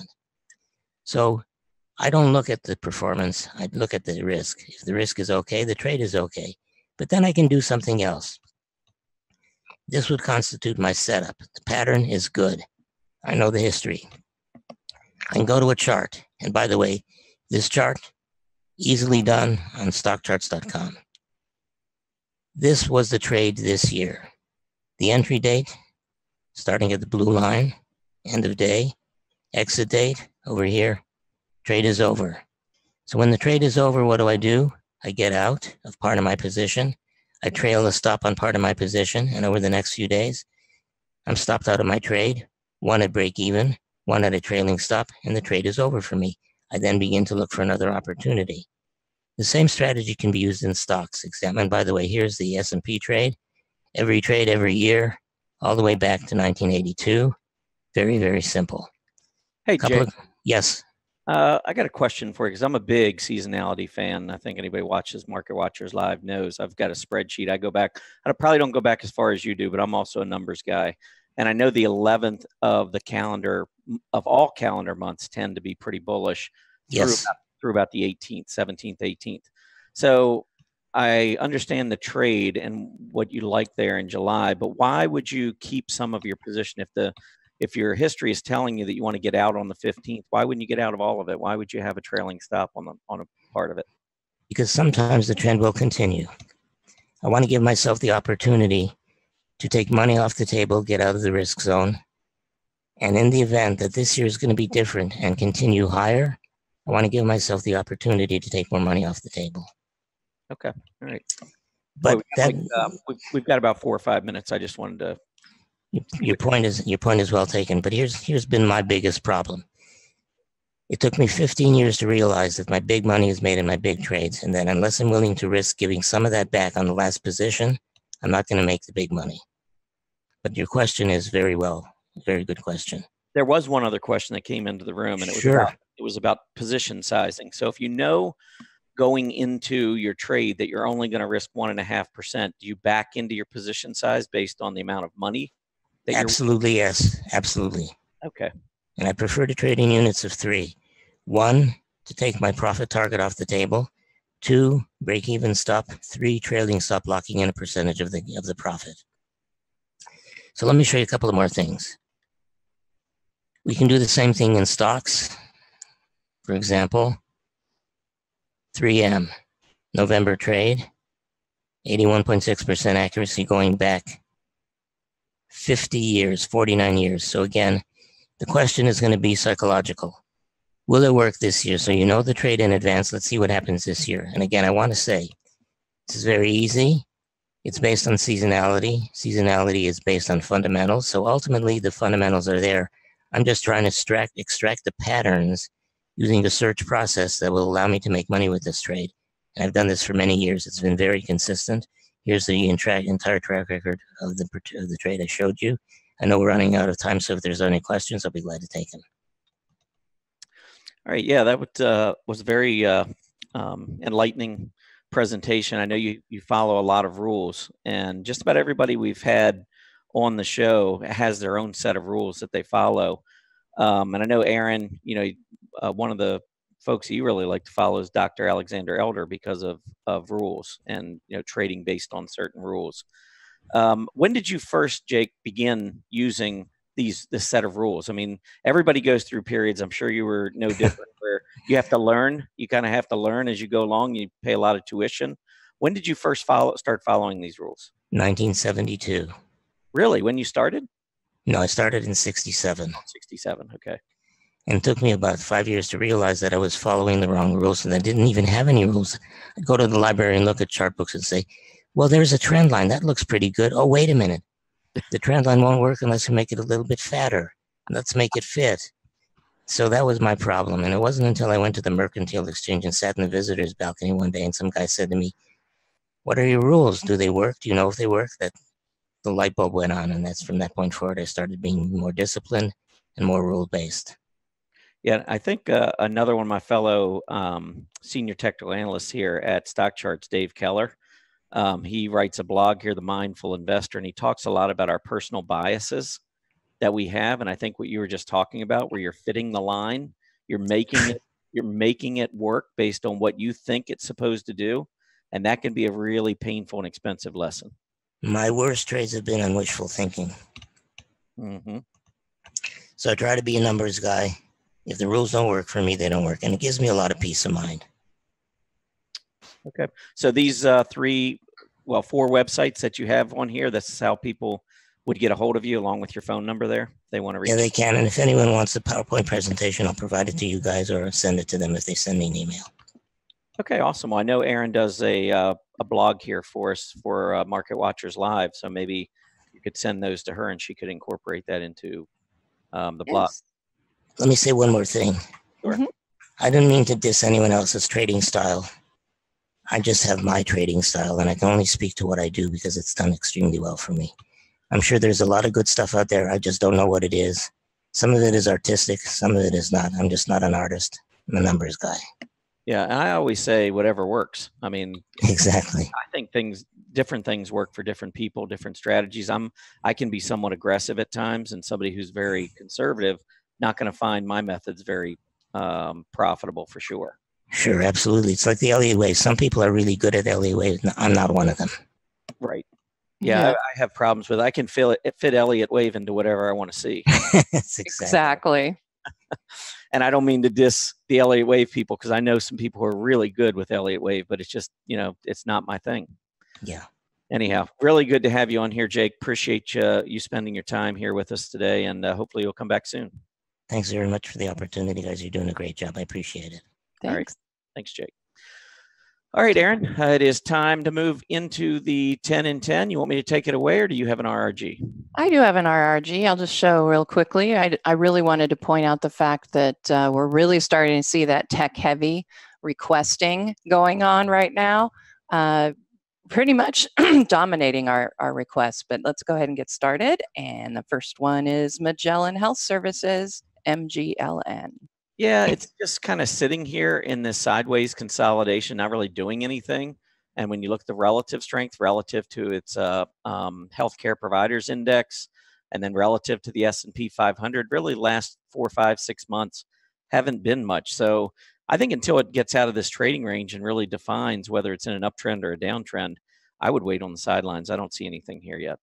So I don't look at the performance. I look at the risk. If the risk is okay, the trade is okay. But then I can do something else. This would constitute my setup. The pattern is good. I know the history. I can go to a chart. And by the way, this chart, easily done on stockcharts.com. This was the trade this year. The entry date, starting at the blue line, end of day, exit date, over here, trade is over. So when the trade is over, what do I do? I get out of part of my position. I trail the stop on part of my position. And over the next few days, I'm stopped out of my trade, one at break even, one at a trailing stop, and the trade is over for me. I then begin to look for another opportunity. The same strategy can be used in stocks. Examine, by the way, here's the S&P trade. Every trade, every year, all the way back to 1982. Very, very simple. Hey, Jay. Of, Yes. Uh, I got a question for you because I'm a big seasonality fan. I think anybody watches Market Watchers Live knows I've got a spreadsheet. I go back, I probably don't go back as far as you do, but I'm also a numbers guy. And I know the 11th of the calendar, of all calendar months, tend to be pretty bullish yes. through, about, through about the 18th, 17th, 18th. So I understand the trade and what you like there in July, but why would you keep some of your position if the if your history is telling you that you want to get out on the 15th, why wouldn't you get out of all of it? Why would you have a trailing stop on the on a part of it? Because sometimes the trend will continue. I want to give myself the opportunity to take money off the table, get out of the risk zone. And in the event that this year is going to be different and continue higher, I want to give myself the opportunity to take more money off the table. Okay. All right. But well, that, we, uh, we've, we've got about four or five minutes. I just wanted to your point is your point is well taken, but here's here's been my biggest problem. It took me 15 years to realize that my big money is made in my big trades, and that unless I'm willing to risk giving some of that back on the last position, I'm not going to make the big money. But your question is very well, very good question. There was one other question that came into the room, and it was Sure. about, it was about position sizing. So if you know going into your trade that you're only going to risk one and a half percent, do you back into your position size based on the amount of money? Absolutely, yes, absolutely. Okay. And I prefer to trade in units of three. One, to take my profit target off the table. Two, break even stop. Three, trailing stop, locking in a percentage of the of the profit. So let me show you a couple of more things. We can do the same thing in stocks. For example, 3M, November trade, 81.6% accuracy going back 50 years, 49 years. So again, the question is going to be psychological. Will it work this year? So you know the trade in advance. Let's see what happens this year. And again, I want to say this is very easy. It's based on seasonality. Seasonality is based on fundamentals. So ultimately, the fundamentals are there. I'm just trying to extract, extract the patterns using the search process that will allow me to make money with this trade. And I've done this for many years. It's been very consistent. Here's the entire track record of the, of the trade I showed you. I know we're running out of time, so if there's any questions, I'll be glad to take them. All right. Yeah, that would, uh, was a very uh, um, enlightening presentation. I know you you follow a lot of rules, and just about everybody we've had on the show has their own set of rules that they follow. Um, and I know Erin, you know, uh, one of the folks you really like to follow is Dr. Alexander Elder because of of rules and you know trading based on certain rules. Um, when did you first, Jake, begin using these this set of rules? I mean, everybody goes through periods. I'm sure you were no different where you have to learn. You kind of have to learn as you go along. You pay a lot of tuition. When did you first follow start following these rules? 1972. Really? When you started? No, I started in 67. 67. Okay. And it took me about five years to realize that I was following the wrong rules and I didn't even have any rules. I'd go to the library and look at chart books and say, well, there's a trend line. That looks pretty good. Oh, wait a minute. The trend line won't work unless we make it a little bit fatter. Let's make it fit. So that was my problem. And it wasn't until I went to the Mercantile Exchange and sat in the visitor's balcony one day and some guy said to me, What are your rules? Do they work? Do you know if they work? That the light bulb went on. And that's from that point forward, I started being more disciplined and more rule based. Yeah, I think uh, another one of my fellow um, senior technical analysts here at StockCharts, Dave Keller, um, he writes a blog here, The Mindful Investor, and he talks a lot about our personal biases that we have. And I think what you were just talking about, where you're fitting the line, you're making it, you're making it work based on what you think it's supposed to do, and that can be a really painful and expensive lesson. My worst trades have been on wishful thinking. Mm-hmm. So I try to be a numbers guy. If the rules don't work for me, they don't work. And it gives me a lot of peace of mind. Okay. So these uh, three, well, four websites that you have on here, this is how people would get a hold of you along with your phone number there. They want to reach. Yeah, they can. And if anyone wants the PowerPoint presentation, I'll provide it to you guys or send it to them if they send me an email. Okay, awesome. Well, I know Erin does a uh, a blog here for us for uh, Market Watchers Live, so maybe you could send those to her and she could incorporate that into um, the blog. Yes. Let me say one more thing. Sure. Mhm. I didn't mean to diss anyone else's trading style. I just have my trading style and I can only speak to what I do because it's done extremely well for me. I'm sure there's a lot of good stuff out there. I just don't know what it is. Some of it is artistic, some of it is not. I'm just not an artist. I'm a numbers guy. Yeah, and I always say whatever works. I mean, Exactly. I think things different things work for different people, different strategies. I'm I can be somewhat aggressive at times, and somebody who's very conservative not going to find my methods very um, profitable for sure. Sure, absolutely. It's like the Elliott wave. Some people are really good at Elliott wave. I'm not one of them. Right. Yeah, I, I have problems with. I can feel it fit Elliott wave into whatever I want to see, exactly. Exactly. and I don't mean to diss the Elliott wave people because I know some people who are really good with Elliott wave, but it's just you know it's not my thing. Yeah. Anyhow, really good to have you on here, Jake. Appreciate you you spending your time here with us today, and uh, hopefully you'll come back soon. Thanks very much for the opportunity, guys. You're doing a great job. I appreciate it. All right. Thanks. Thanks, Jake. All right, Erin, uh, it is time to move into the 10 and 10. You want me to take it away or do you have an RRG? I do have an RRG. I'll just show real quickly. I, I really wanted to point out the fact that uh, we're really starting to see that tech heavy requesting going on right now. Uh, pretty much dominating our, our requests, but let's go ahead and get started. And the first one is Magellan Health Services, MGLN. Yeah, it's just kind of sitting here in this sideways consolidation, not really doing anything. And when you look at the relative strength relative to its uh, um, healthcare providers index, and then relative to the S&P 500, really last four, five, six months haven't been much. So I think until it gets out of this trading range and really defines whether it's in an uptrend or a downtrend, I would wait on the sidelines. I don't see anything here yet.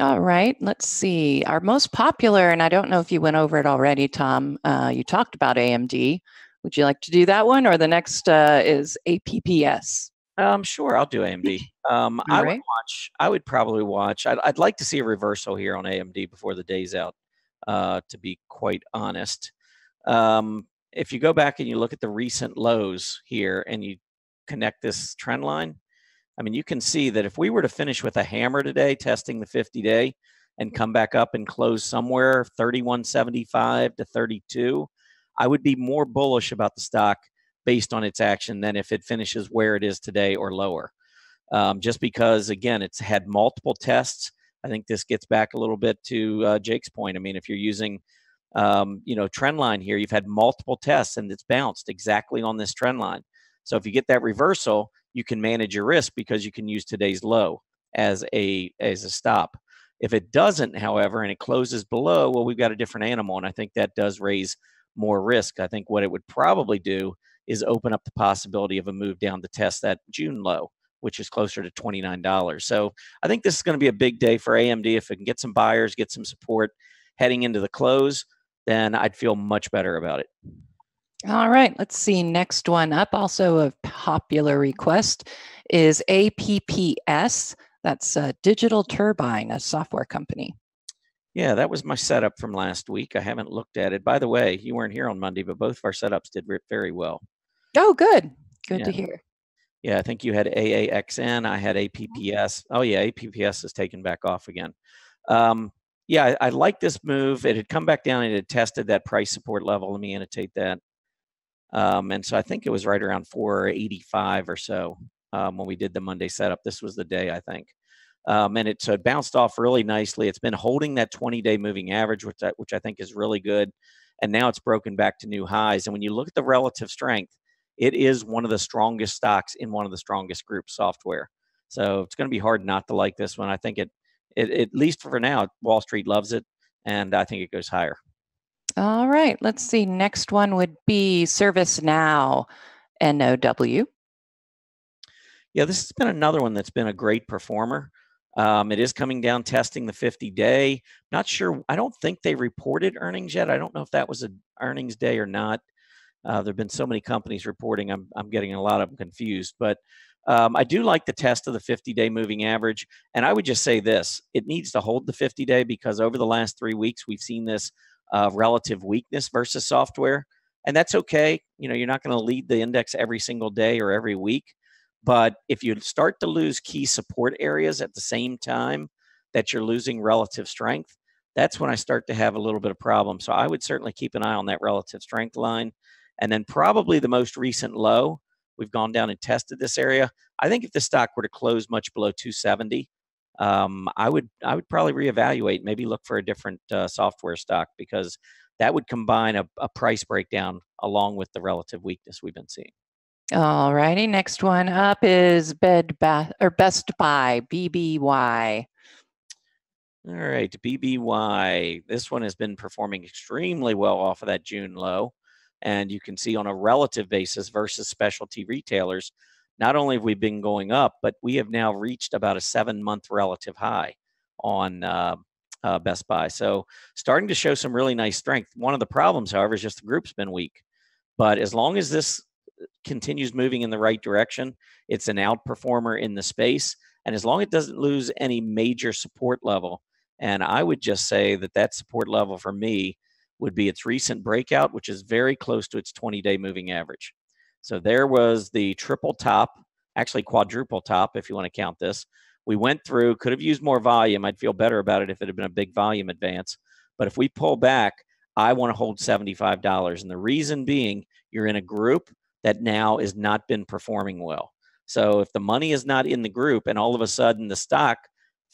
All right, let's see. Our most popular, and I don't know if you went over it already, Tom. Uh, you talked about AMD. Would you like to do that one, or the next uh, is APPS? Um, sure, I'll do AMD. Um, I right. would watch. I would probably watch. I'd, I'd, like to see a reversal here on AMD before the day's out. Uh, to be quite honest, um, if you go back and you look at the recent lows here and you connect this trend line, I mean, you can see that if we were to finish with a hammer today, testing the 50 day, and come back up and close somewhere 31.75 to 32, I would be more bullish about the stock based on its action than if it finishes where it is today or lower. Um, just because, again, it's had multiple tests. I think this gets back a little bit to uh, Jake's point. I mean, if you're using, um, you know, trend line here, you've had multiple tests and it's bounced exactly on this trend line. So if you get that reversal, you can manage your risk because you can use today's low as a as a stop. If it doesn't, however, and it closes below, well, we've got a different animal, and I think that does raise more risk. I think what it would probably do is open up the possibility of a move down to test that June low, which is closer to $29. So I think this is going to be a big day for AMD. If it can get some buyers, get some support heading into the close, then I'd feel much better about it. All right, let's see. Next one up, also a popular request, is APPS. That's a Digital Turbine, a software company. Yeah, that was my setup from last week. I haven't looked at it. By the way, you weren't here on Monday, but both of our setups did very well. Oh, good. Good yeah. to hear. Yeah, I think you had AAXN. I had APPS. Oh, yeah, APPS is taken back off again. Um, yeah, I, I like this move. It had come back down and it had tested that price support level. Let me annotate that. Um, and so I think it was right around 485 or so um, when we did the Monday setup. This was the day, I think. Um, and it, so it bounced off really nicely. It's been holding that 20 day moving average, which I, which I think is really good. And now it's broken back to new highs. And when you look at the relative strength, it is one of the strongest stocks in one of the strongest groups software. So it's going to be hard not to like this one. I think it, it at least for now, Wall Street loves it, and I think it goes higher. All right, let's see. Next one would be ServiceNow, NOW. Yeah, this has been another one that's been a great performer. Um, it is coming down testing the 50 day. Not sure. I don't think they reported earnings yet. I don't know if that was an earnings day or not. Uh, there have been so many companies reporting. I'm, I'm getting a lot of them confused. But um, I do like the test of the 50 day moving average. And I would just say this it needs to hold the 50 day because over the last three weeks, we've seen this uh, relative weakness versus software. And that's okay. You know, you're not going to lead the index every single day or every week. But if you start to lose key support areas at the same time that you're losing relative strength, that's when I start to have a little bit of problem. So I would certainly keep an eye on that relative strength line. And then probably the most recent low, we've gone down and tested this area. I think if the stock were to close much below 270, um, I would I would probably reevaluate, maybe look for a different uh, software stock because that would combine a, a price breakdown along with the relative weakness we've been seeing. All righty. Next one up is Bed Bath or Best Buy BBY. All right, BBY. This one has been performing extremely well off of that June low. And you can see on a relative basis versus specialty retailers, not only have we been going up, but we have now reached about a seven month relative high on uh, uh, Best Buy. So starting to show some really nice strength. One of the problems, however, is just the group's been weak. But as long as this continues moving in the right direction. It's an outperformer in the space. And as long as it doesn't lose any major support level, and I would just say that that support level for me would be its recent breakout, which is very close to its 20 day moving average. So there was the triple top, actually quadruple top, if you want to count this, We went through, could have used more volume. I'd feel better about it if it had been a big volume advance. But if we pull back, I want to hold $75. And the reason being, you're in a group that now has not been performing well. So if the money is not in the group and all of a sudden the stock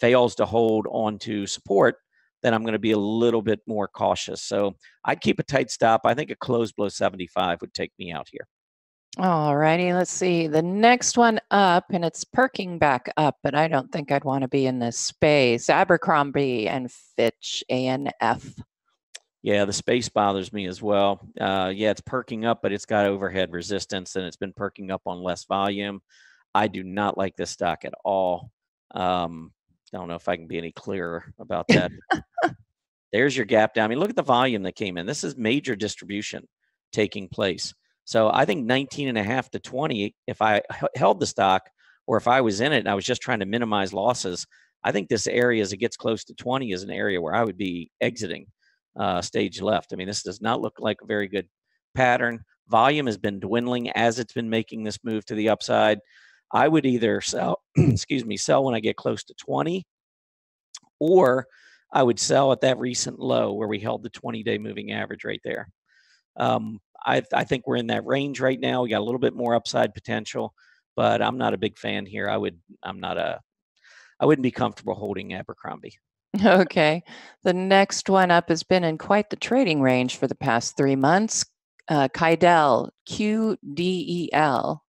fails to hold on to support, then I'm going to be a little bit more cautious. So I'd keep a tight stop. I think a close below 75 would take me out here. All righty, let's see. The next one up, and it's perking back up, but I don't think I'd want to be in this space. Abercrombie and Fitch, ANF. Yeah, the space bothers me as well. Uh, yeah, it's perking up, but it's got overhead resistance and it's been perking up on less volume. I do not like this stock at all. Um, I don't know if I can be any clearer about that. There's your gap down. I mean, look at the volume that came in. This is major distribution taking place. So I think 19 and a half to 20, if I held the stock or if I was in it and I was just trying to minimize losses, I think this area as it gets close to 20 is an area where I would be exiting uh, stage left. I mean, this does not look like a very good pattern. Volume has been dwindling as it's been making this move to the upside. I would either sell, excuse me, sell when I get close to 20, or I would sell at that recent low where we held the 20 day moving average right there. Um, I, I think we're in that range right now. We got a little bit more upside potential, but I'm not a big fan here. I would, I'm not a, I wouldn't be comfortable holding Abercrombie. Okay. The next one up has been in quite the trading range for the past three months. Uh, Quidel, Q D E L.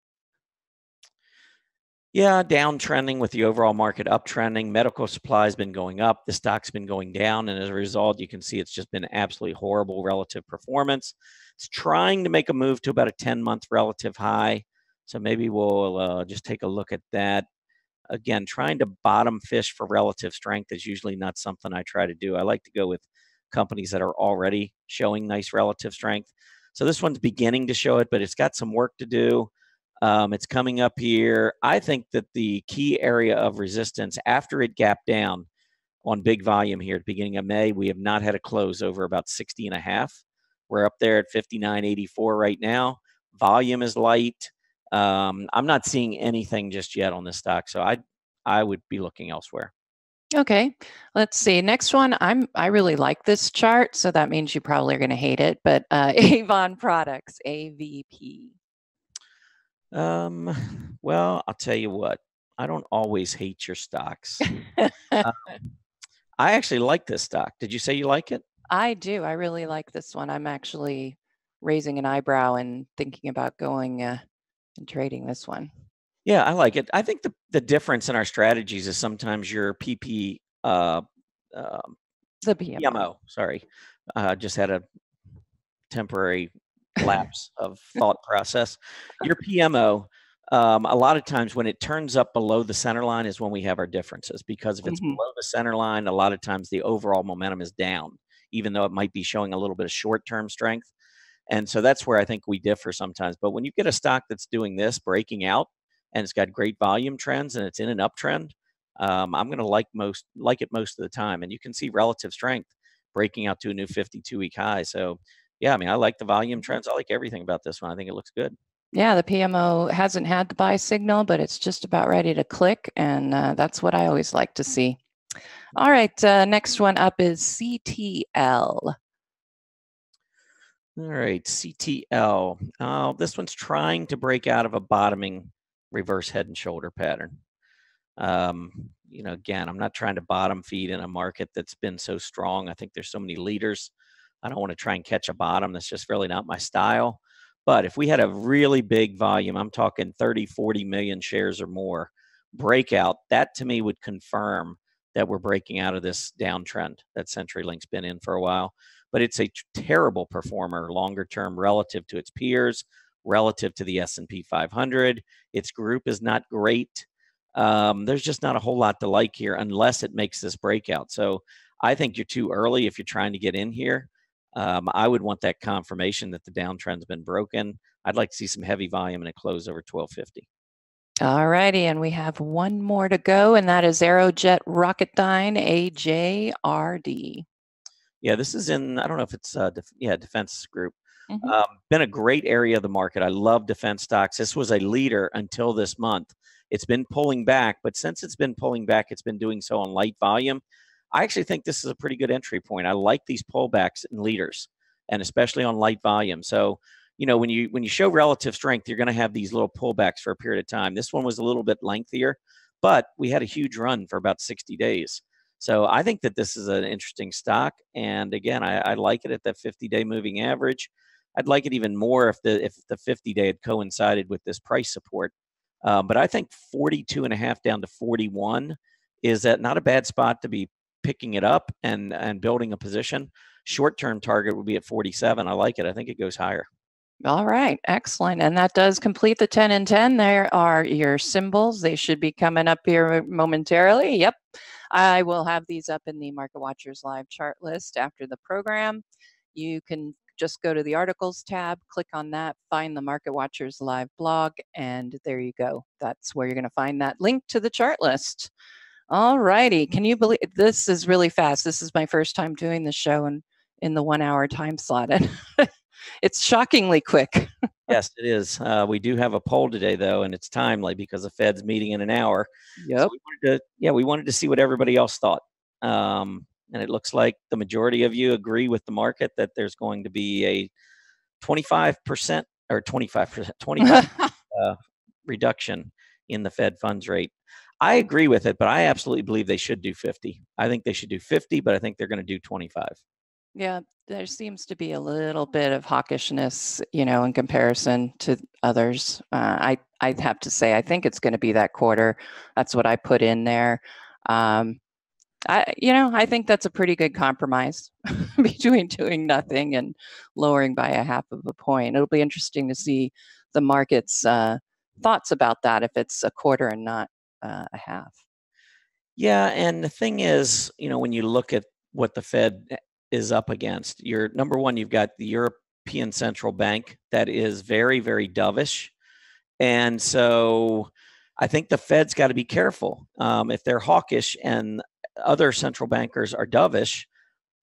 Yeah, downtrending with the overall market uptrending. Medical supply has been going up. The stock's been going down. And as a result, you can see it's just been absolutely horrible relative performance. It's trying to make a move to about a 10 month relative high. So maybe we'll uh, just take a look at that. Again, trying to bottom fish for relative strength is usually not something I try to do. I like to go with companies that are already showing nice relative strength. So this one's beginning to show it, but it's got some work to do. Um, it's coming up here. I think that the key area of resistance after it gapped down on big volume here at the beginning of May, we have not had a close over about 60 and a half. We're up there at 59.84 right now. Volume is light. Um, I'm not seeing anything just yet on this stock, so I I would be looking elsewhere. Okay, let's see. Next one, I'm I really like this chart, so that means you probably are going to hate it. But uh, Avon Products, AVP. Um, well, I'll tell you what. I don't always hate your stocks. um, I actually like this stock. Did you say you like it? I do. I really like this one. I'm actually raising an eyebrow and thinking about going uh, and trading this one. Yeah, I like it. I think the, the difference in our strategies is sometimes your PP, uh, uh, the PMO. PMO sorry, uh, just had a temporary lapse of thought process. Your PMO, um, a lot of times when it turns up below the center line is when we have our differences because if it's mm-hmm. below the center line, a lot of times the overall momentum is down, even though it might be showing a little bit of short term strength. And so that's where I think we differ sometimes. But when you get a stock that's doing this, breaking out, and it's got great volume trends and it's in an uptrend, um, I'm going to like most like it most of the time. And you can see relative strength breaking out to a new 52 week high. So yeah, I mean, I like the volume trends. I like everything about this one. I think it looks good. Yeah, the PMO hasn't had the buy signal, but it's just about ready to click. And uh, that's what I always like to see. All right, uh, next one up is CTL. All right, CTL. Uh, this one's trying to break out of a bottoming reverse head and shoulder pattern. Um, you know, again, I'm not trying to bottom feed in a market that's been so strong. I think there's so many leaders. I don't want to try and catch a bottom. That's just really not my style. But if we had a really big volume, I'm talking 30, 40 million shares or more breakout, that to me would confirm that we're breaking out of this downtrend that CenturyLink's been in for a while but it's a terrible performer longer term relative to its peers, relative to the S&P 500. Its group is not great. Um, there's just not a whole lot to like here unless it makes this breakout. So I think you're too early if you're trying to get in here. Um, I would want that confirmation that the downtrend's been broken. I'd like to see some heavy volume and a close over 1250. All righty, and we have one more to go, and that is Aerojet Rocketdyne AJRD. Yeah, this is in, I don't know if it's, uh, def- yeah, defense group. Mm-hmm. Um, been a great area of the market. I love defense stocks. This was a leader until this month. It's been pulling back, but since it's been pulling back, it's been doing so on light volume. I actually think this is a pretty good entry point. I like these pullbacks in leaders, and especially on light volume. So, you know, when you when you show relative strength, you're going to have these little pullbacks for a period of time. This one was a little bit lengthier, but we had a huge run for about 60 days. So I think that this is an interesting stock, and again, I, I like it at that 50-day moving average. I'd like it even more if the if the 50-day had coincided with this price support. Uh, but I think 42 and a half down to 41 is that not a bad spot to be picking it up and and building a position. Short term target would be at 47. I like it. I think it goes higher. All right, excellent. And that does complete the 10 and 10. There are your symbols. They should be coming up here momentarily. Yep. I will have these up in the Market Watchers live chart list after the program. You can just go to the articles tab, click on that, find the Market Watchers live blog, and there you go. That's where you're going to find that link to the chart list. All righty. Can you believe this is really fast? This is my first time doing the show and in the one hour time slot. And it's shockingly quick. yes, it is. Uh, we do have a poll today, though, and it's timely because the Fed's meeting in an hour. Yep. So we wanted to, yeah, we wanted to see what everybody else thought. Um, and it looks like the majority of you agree with the market that there's going to be a 25% or 25%, 25 uh, reduction in the Fed funds rate. I agree with it, but I absolutely believe they should do 50. I think they should do 50, but I think they're going to do 25. Yeah, there seems to be a little bit of hawkishness, you know, in comparison to others. Uh, I I have to say, I think it's going to be that quarter. That's what I put in there. Um, I, you know, I think that's a pretty good compromise between doing nothing and lowering by a half of a point. It'll be interesting to see the market's uh, thoughts about that if it's a quarter and not uh, a half. Yeah, and the thing is, you know, when you look at what the Fed eh, is up against, you're number one, you've got the European Central Bank that is very, very dovish. And so I think the Fed's got to be careful. Um, if they're hawkish and other central bankers are dovish,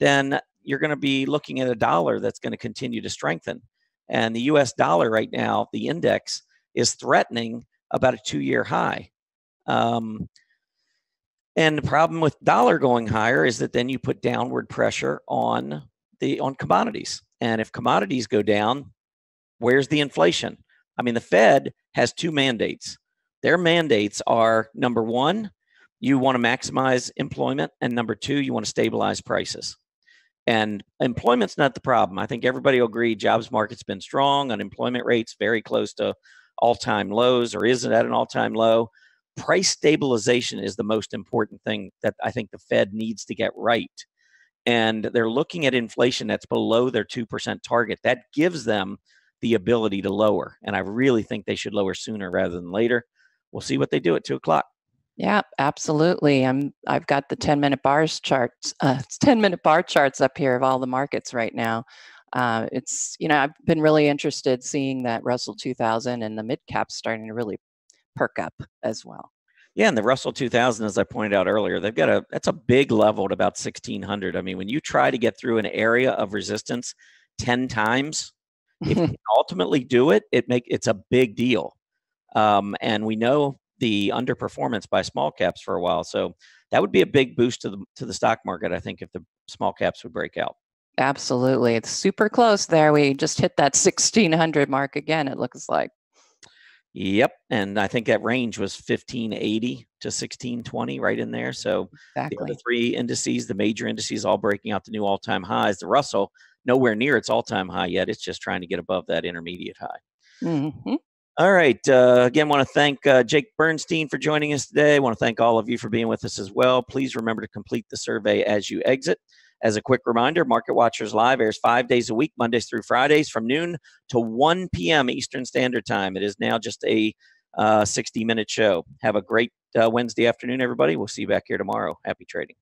then you're going to be looking at a dollar that's going to continue to strengthen. And the US dollar right now, the index, is threatening about a two year high. Um, and the problem with dollar going higher is that then you put downward pressure on the on commodities. And if commodities go down, where's the inflation? I mean, the Fed has two mandates. Their mandates are number one, you want to maximize employment, and number two, you want to stabilize prices. And employment's not the problem. I think everybody will agree jobs market's been strong, unemployment rates very close to all-time lows or isn't at an all-time low price stabilization is the most important thing that I think the Fed needs to get right. And they're looking at inflation that's below their 2% target. That gives them the ability to lower. And I really think they should lower sooner rather than later. We'll see what they do at two o'clock. Yeah, absolutely. I'm I've got the 10 minute bars charts, uh, 10 minute bar charts up here of all the markets right now. Uh, it's you know I've been really interested seeing that Russell 2000 and the mid caps starting to really perk up as well. Yeah, and the Russell 2000, as I pointed out earlier, they've got a that's a big level at about 1600. I mean, when you try to get through an area of resistance 10 times, if you ultimately do it, it make it's a big deal. Um, and we know the underperformance by small caps for a while, so that would be a big boost to the to the stock market. I think if the small caps would break out. Absolutely, it's super close there. We just hit that 1600 mark again. It looks like. Yep, and I think that range was 1580 to 1620 right in there. So exactly. the three indices, the major indices all breaking out the new all-time highs. The Russell nowhere near its all-time high yet. It's just trying to get above that intermediate high. Mm-hmm. All right. Uh, again, want to thank uh, Jake Bernstein for joining us today. I want to thank all of you for being with us as well. Please remember to complete the survey as you exit. As a quick reminder, Market Watchers Live airs five days a week, Mondays through Fridays from noon to 1 p.m. Eastern Standard Time. It is now just a uh, 60 minute show. Have a great uh, Wednesday afternoon, everybody. We'll see you back here tomorrow. Happy trading.